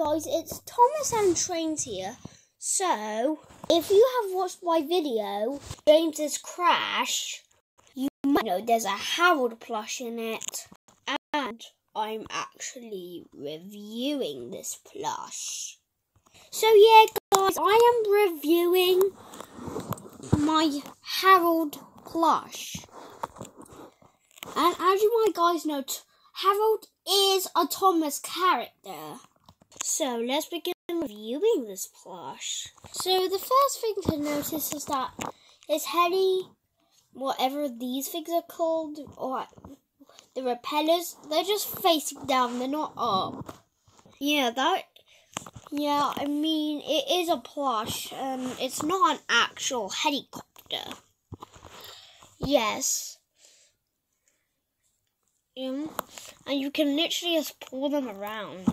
guys, it's Thomas and Trains here. So, if you have watched my video, James's Crash, you might know there's a Harold plush in it. And I'm actually reviewing this plush. So yeah, guys, I am reviewing my Harold plush. And as you might guys know, Harold is a Thomas character. So let's begin reviewing this plush. So the first thing to notice is that his heady, whatever these things are called, or the repellers, they're just facing down, they're not up. Yeah, that yeah, I mean, it is a plush, and it's not an actual helicopter. Yes. Yeah, and you can literally just pull them around.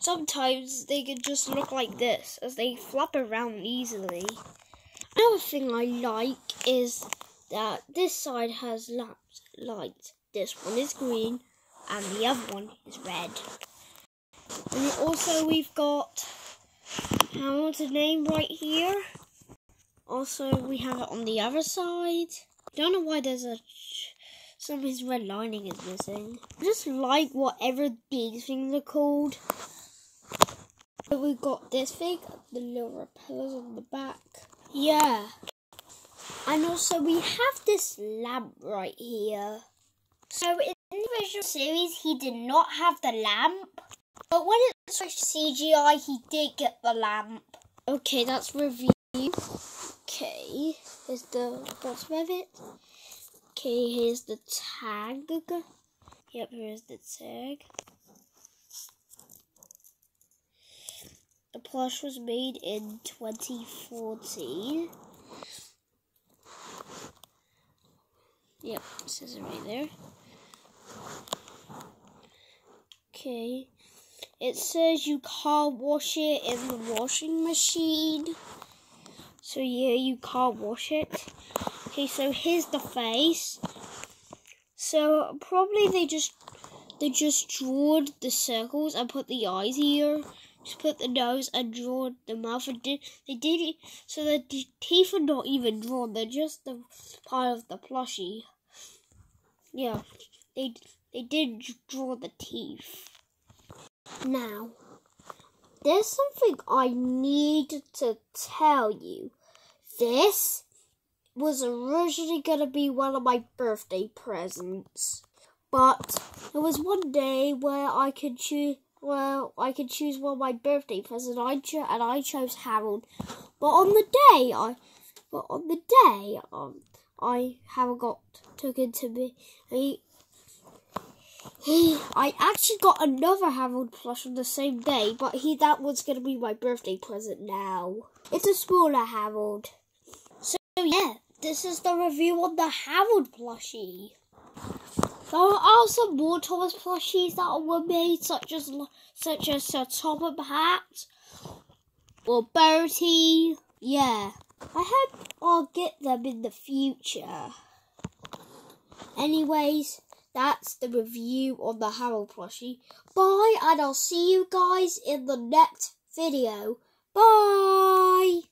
Sometimes they can just look like this, as they flop around easily. Another thing I like is that this side has lamps lights. This one is green, and the other one is red. And also we've got Hamilton's name right here. Also we have it on the other side. Don't know why there's a some of his red lining is missing. I just like whatever these things are called. But we've got this thing, the little repellers on the back. Yeah. And also we have this lamp right here. So in the original series he did not have the lamp. But when it switched to CGI, he did get the lamp. Okay, that's review. Okay, here's the bottom of it. Okay, here's the tag. Yep, here's the tag. The plush was made in 2014. Yep, says it right there. Okay. It says you can't wash it in the washing machine. So yeah, you can't wash it. Okay, so here's the face. So probably they just they just drew the circles and put the eyes here. Just put the nose and draw the mouth and did they did it so the teeth are not even drawn, they're just the part of the plushie. Yeah. They they did draw the teeth. Now, there's something I need to tell you. This was originally going to be one of my birthday presents, but there was one day where I could choose. Well, I could choose one of my birthday presents, I cho- and I chose Harold. But on the day I, but on the day um, I Harold got taken to me. He, I actually got another Harold plush on the same day, but he that one's gonna be my birthday present now. It's a smaller Harold. So yeah, this is the review on the Harold plushie. There are also more Thomas plushies that were made, such as such as Sir Topham Hatt or Bertie. Yeah, I hope I'll get them in the future. Anyways, that's the review on the Harold plushie. Bye, and I'll see you guys in the next video. Bye!